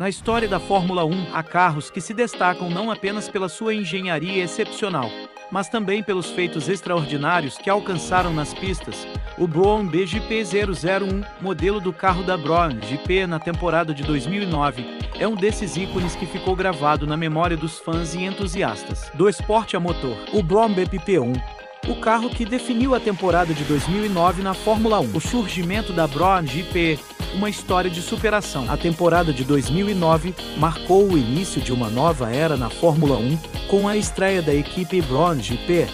Na história da Fórmula 1, há carros que se destacam não apenas pela sua engenharia excepcional, mas também pelos feitos extraordinários que alcançaram nas pistas. O Brown BGP 001, modelo do carro da Brown GP na temporada de 2009, é um desses ícones que ficou gravado na memória dos fãs e entusiastas do esporte a motor. O Brown BPP1 o carro que definiu a temporada de 2009 na Fórmula 1. O surgimento da Brown GP uma história de superação. A temporada de 2009 marcou o início de uma nova era na Fórmula 1 com a estreia da equipe Braun GP.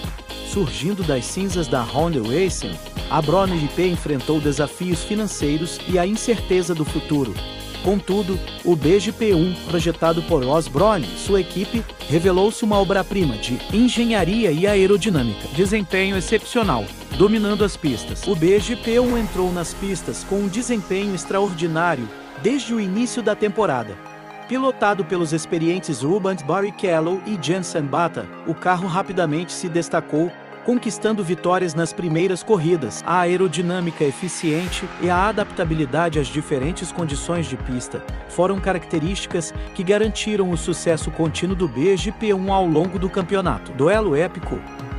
Surgindo das cinzas da Honda Racing, a Braun GP enfrentou desafios financeiros e a incerteza do futuro. Contudo, o BGP-1, projetado por Osborne e sua equipe, revelou-se uma obra-prima de engenharia e aerodinâmica. Desempenho excepcional, dominando as pistas. O BGP-1 entrou nas pistas com um desempenho extraordinário desde o início da temporada. Pilotado pelos experientes Rubens Barrichello e Jensen Bata, o carro rapidamente se destacou conquistando vitórias nas primeiras corridas. A aerodinâmica eficiente e a adaptabilidade às diferentes condições de pista foram características que garantiram o sucesso contínuo do BGP1 ao longo do campeonato. Duelo épico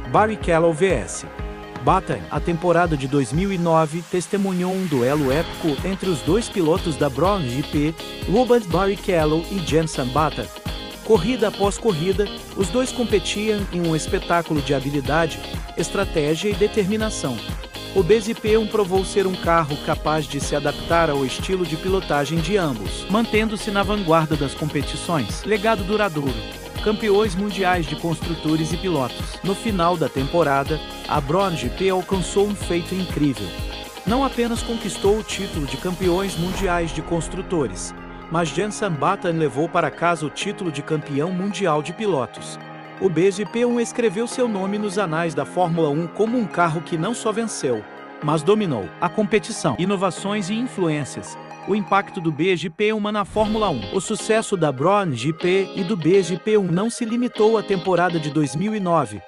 Barrichello vs. Bata, a temporada de 2009 testemunhou um duelo épico entre os dois pilotos da Brown GP, Rubens Barrichello e Jensen Bata, Corrida após corrida, os dois competiam em um espetáculo de habilidade, estratégia e determinação. O BZP-1 provou ser um carro capaz de se adaptar ao estilo de pilotagem de ambos, mantendo-se na vanguarda das competições. Legado duradouro. Campeões mundiais de construtores e pilotos. No final da temporada, a Braun GP alcançou um feito incrível. Não apenas conquistou o título de campeões mundiais de construtores, mas Jenson Button levou para casa o título de campeão mundial de pilotos. O BGP1 escreveu seu nome nos anais da Fórmula 1 como um carro que não só venceu, mas dominou a competição, inovações e influências. O impacto do BGP1 na Fórmula 1. O sucesso da Braun GP e do BGP1 não se limitou à temporada de 2009.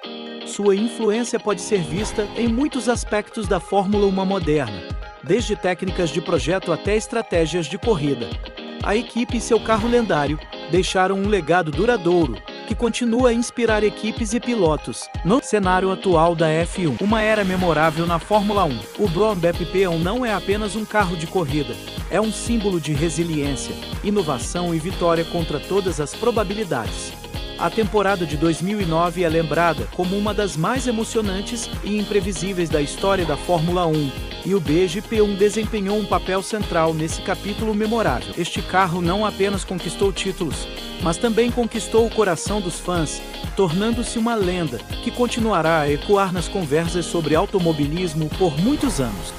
Sua influência pode ser vista em muitos aspectos da Fórmula 1 moderna, desde técnicas de projeto até estratégias de corrida a equipe e seu carro lendário deixaram um legado duradouro que continua a inspirar equipes e pilotos no cenário atual da F1. Uma era memorável na Fórmula 1. O Brown BPP1 não é apenas um carro de corrida, é um símbolo de resiliência, inovação e vitória contra todas as probabilidades. A temporada de 2009 é lembrada como uma das mais emocionantes e imprevisíveis da história da Fórmula 1, e o BGP1 desempenhou um papel central nesse capítulo memorável. Este carro não apenas conquistou títulos, mas também conquistou o coração dos fãs, tornando-se uma lenda que continuará a ecoar nas conversas sobre automobilismo por muitos anos.